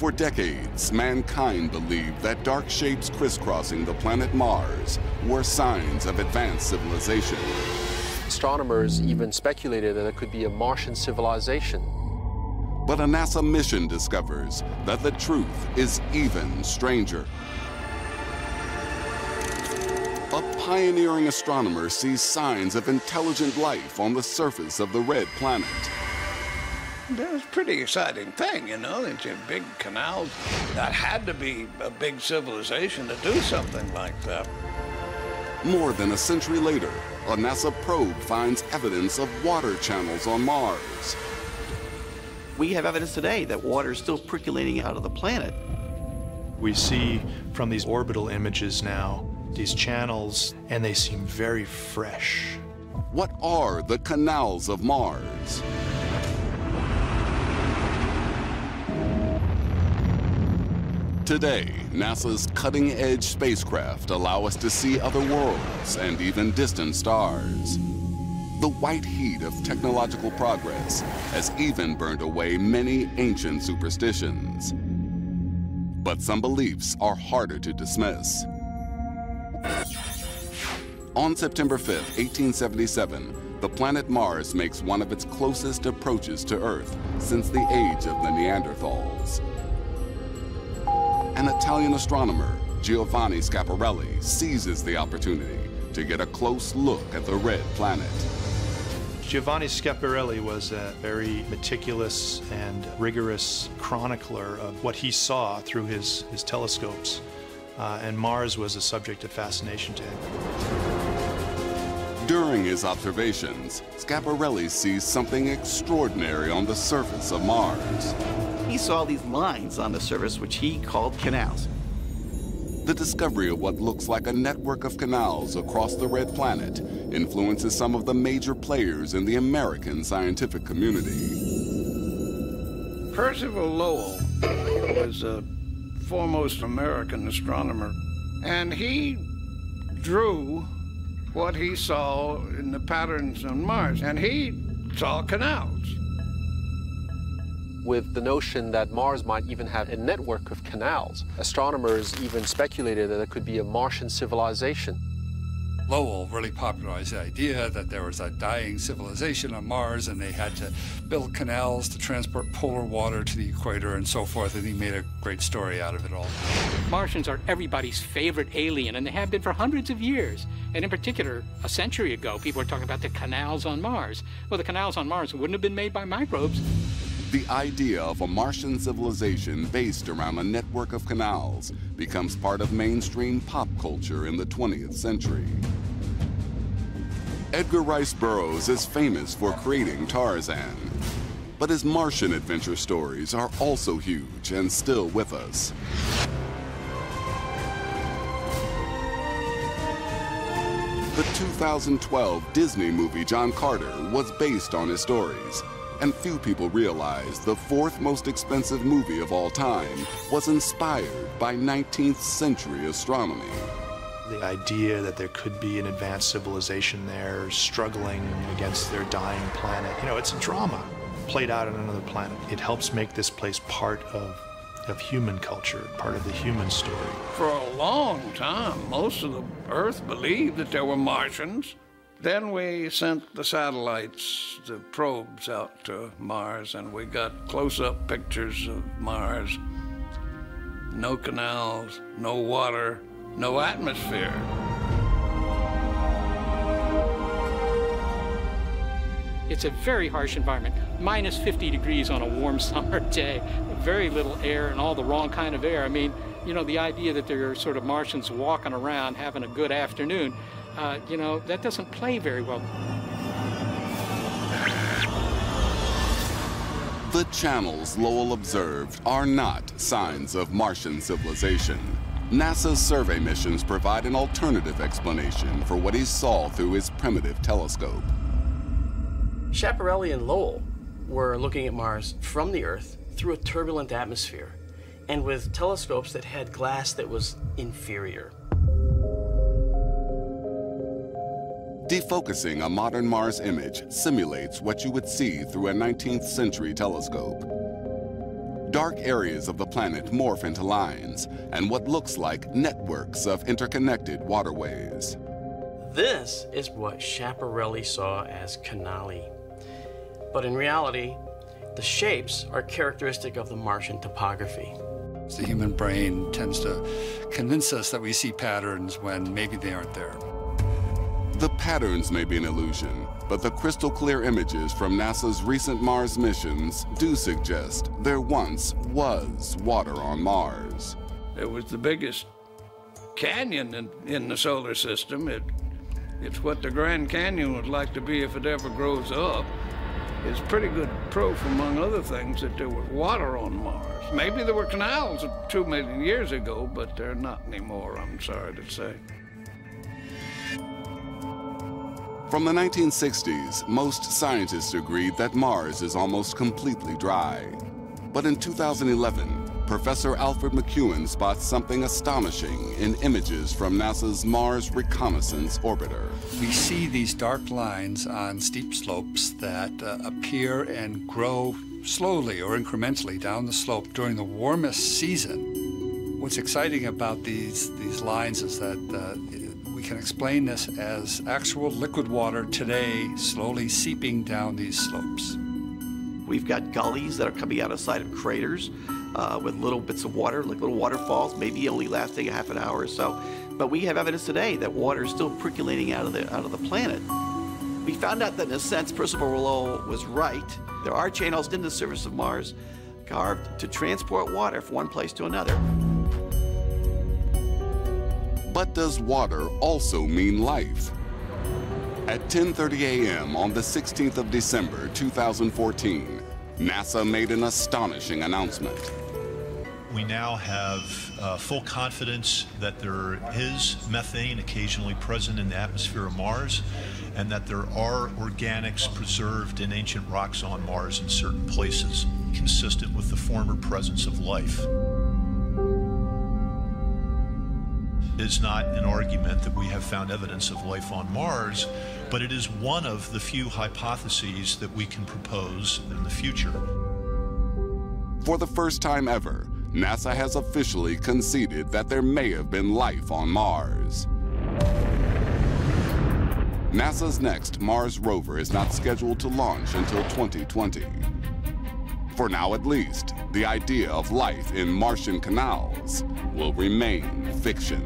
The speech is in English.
For decades, mankind believed that dark shapes crisscrossing the planet Mars were signs of advanced civilization. Astronomers even speculated that it could be a Martian civilization. But a NASA mission discovers that the truth is even stranger. A pioneering astronomer sees signs of intelligent life on the surface of the red planet. That was a pretty exciting thing, you know, that you big canals. That had to be a big civilization to do something like that. More than a century later, a NASA probe finds evidence of water channels on Mars. We have evidence today that water is still percolating out of the planet. We see from these orbital images now these channels, and they seem very fresh. What are the canals of Mars? Today, NASA's cutting-edge spacecraft allow us to see other worlds and even distant stars. The white heat of technological progress has even burned away many ancient superstitions. But some beliefs are harder to dismiss. On September 5, 1877, the planet Mars makes one of its closest approaches to Earth since the age of the Neanderthals. An Italian astronomer, Giovanni Schiaparelli, seizes the opportunity to get a close look at the red planet. Giovanni Schiaparelli was a very meticulous and rigorous chronicler of what he saw through his, his telescopes, uh, and Mars was a subject of fascination to him. During his observations, Schiaparelli sees something extraordinary on the surface of Mars. He saw these lines on the surface, which he called canals. The discovery of what looks like a network of canals across the red planet influences some of the major players in the American scientific community. Percival Lowell was a foremost American astronomer, and he drew what he saw in the patterns on Mars, and he saw canals. With the notion that Mars might even have a network of canals, astronomers even speculated that it could be a Martian civilization. Lowell really popularized the idea that there was a dying civilization on Mars and they had to build canals to transport polar water to the equator and so forth, and he made a great story out of it all. Martians are everybody's favorite alien, and they have been for hundreds of years. And in particular, a century ago, people were talking about the canals on Mars. Well, the canals on Mars wouldn't have been made by microbes. The idea of a Martian civilization based around a network of canals becomes part of mainstream pop culture in the 20th century. Edgar Rice Burroughs is famous for creating Tarzan, but his Martian adventure stories are also huge and still with us. The 2012 Disney movie John Carter was based on his stories, and few people realize the fourth most expensive movie of all time was inspired by 19th century astronomy. The idea that there could be an advanced civilization there struggling against their dying planet, you know, it's a drama played out on another planet. It helps make this place part of, of human culture, part of the human story. For a long time, most of the Earth believed that there were Martians. Then we sent the satellites, the probes out to Mars, and we got close-up pictures of Mars. No canals, no water, no atmosphere. It's a very harsh environment. Minus 50 degrees on a warm summer day, very little air and all the wrong kind of air. I mean, you know, the idea that there are sort of Martians walking around having a good afternoon, uh, you know, that doesn't play very well. The channels Lowell observed are not signs of Martian civilization. NASA's survey missions provide an alternative explanation for what he saw through his primitive telescope. Schiaparelli and Lowell were looking at Mars from the Earth through a turbulent atmosphere and with telescopes that had glass that was inferior. Defocusing a modern Mars image simulates what you would see through a 19th century telescope. dark areas of the planet morph into lines and what looks like networks of interconnected waterways. This is what Schiaparelli saw as canali. But in reality, the shapes are characteristic of the Martian topography. The human brain tends to convince us that we see patterns when maybe they aren't there. The patterns may be an illusion, but the crystal clear images from NASA's recent Mars missions do suggest there once was water on Mars. It was the biggest canyon in, in the solar system. It, it's what the Grand Canyon would like to be if it ever grows up. It's pretty good proof, among other things, that there was water on Mars. Maybe there were canals two million years ago, but they're not anymore, I'm sorry to say. From the 1960s, most scientists agreed that Mars is almost completely dry. But in 2011, Professor Alfred McEwen spots something astonishing in images from NASA's Mars Reconnaissance Orbiter. We see these dark lines on steep slopes that uh, appear and grow slowly or incrementally down the slope during the warmest season. What's exciting about these, these lines is that uh, we can explain this as actual liquid water today slowly seeping down these slopes. We've got gullies that are coming out of side of craters uh, with little bits of water, like little waterfalls, maybe only lasting a half an hour or so. But we have evidence today that water is still percolating out of the out of the planet. We found out that in a sense, Percival Lowell was right. There are channels in the surface of Mars carved to transport water from one place to another. But does water also mean life? At 10:30 a.m. on the 16th of December 2014, NASA made an astonishing announcement. We now have uh, full confidence that there is methane occasionally present in the atmosphere of Mars and that there are organics preserved in ancient rocks on Mars in certain places, consistent with the former presence of life. Is not an argument that we have found evidence of life on Mars, but it is one of the few hypotheses that we can propose in the future. For the first time ever, NASA has officially conceded that there may have been life on Mars. NASA's next Mars rover is not scheduled to launch until 2020. For now at least, the idea of life in Martian canals will remain fiction.